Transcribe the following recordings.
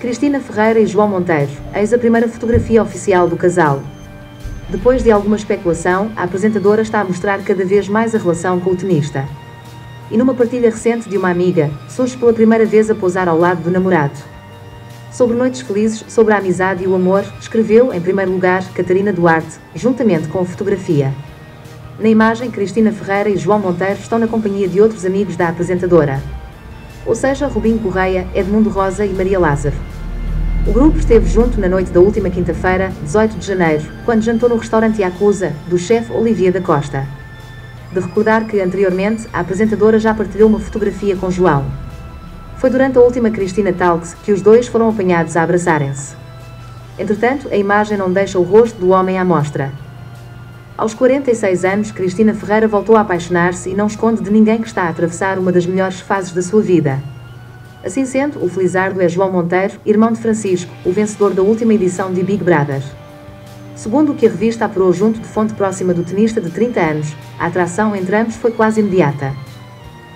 Cristina Ferreira e João Monteiro, eis a primeira fotografia oficial do casal. Depois de alguma especulação, a apresentadora está a mostrar cada vez mais a relação com o tenista. E numa partilha recente de uma amiga, surge pela primeira vez a posar ao lado do namorado. Sobre noites felizes, sobre a amizade e o amor, escreveu, em primeiro lugar, Catarina Duarte, juntamente com a fotografia. Na imagem, Cristina Ferreira e João Monteiro estão na companhia de outros amigos da apresentadora. Ou seja, Rubinho Correia, Edmundo Rosa e Maria Lázaro. O grupo esteve junto na noite da última quinta-feira, 18 de janeiro, quando jantou no restaurante Yakuza, do chefe Olivier da Costa. De recordar que, anteriormente, a apresentadora já partilhou uma fotografia com João. Foi durante a última Cristina Talks que os dois foram apanhados a abraçarem-se. Entretanto, a imagem não deixa o rosto do homem à mostra. Aos 46 anos, Cristina Ferreira voltou a apaixonar-se e não esconde de ninguém que está a atravessar uma das melhores fases da sua vida. Assim sendo, o felizardo é João Monteiro, irmão de Francisco, o vencedor da última edição de Big Brother. Segundo o que a revista apurou junto de fonte próxima do tenista de 30 anos, a atração entre ambos foi quase imediata.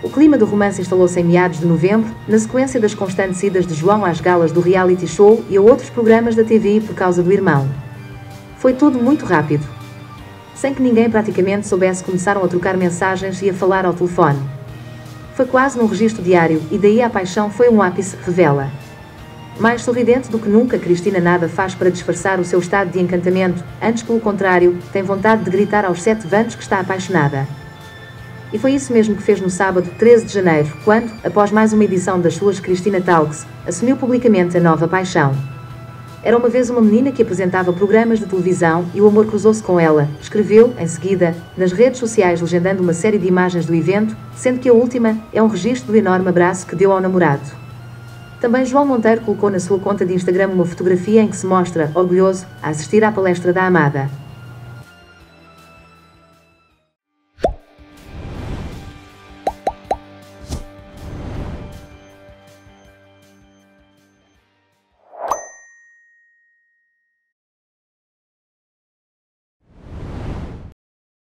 O clima do romance instalou-se em meados de novembro, na sequência das constantes idas de João às galas do reality show e a outros programas da TV por causa do irmão. Foi tudo muito rápido sem que ninguém praticamente soubesse, começaram a trocar mensagens e a falar ao telefone. Foi quase num registro diário, e daí a paixão foi um ápice, revela. Mais sorridente do que nunca, Cristina nada faz para disfarçar o seu estado de encantamento, antes pelo contrário, tem vontade de gritar aos sete ventos que está apaixonada. E foi isso mesmo que fez no sábado, 13 de janeiro, quando, após mais uma edição das suas Cristina Talks, assumiu publicamente a nova paixão. Era uma vez uma menina que apresentava programas de televisão e o amor cruzou-se com ela, escreveu, em seguida, nas redes sociais legendando uma série de imagens do evento, sendo que a última é um registro do enorme abraço que deu ao namorado. Também João Monteiro colocou na sua conta de Instagram uma fotografia em que se mostra, orgulhoso, a assistir à palestra da amada.